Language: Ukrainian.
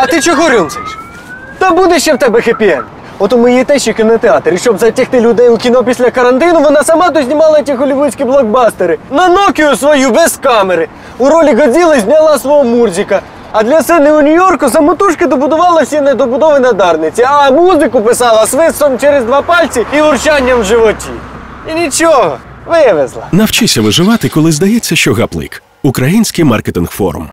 А ти чого рюмсиш? Та буде ще в тебе хеппі-енд. От у моїй тещі кінотеатр, і щоб затягти людей у кіно після карантину, вона сама дознімала ті голівудські блокбастери. На Нокію свою без камери. У ролі Годзіли зняла свого Мурзіка. А для сини у Нью-Йорку самотужки добудувала всі недобудови на дарниці, а музику писала свистом через два пальці і урчанням в животі. І нічого, вивезла. Навчися виживати, коли здається, що гаплик. Український маркетинг форум.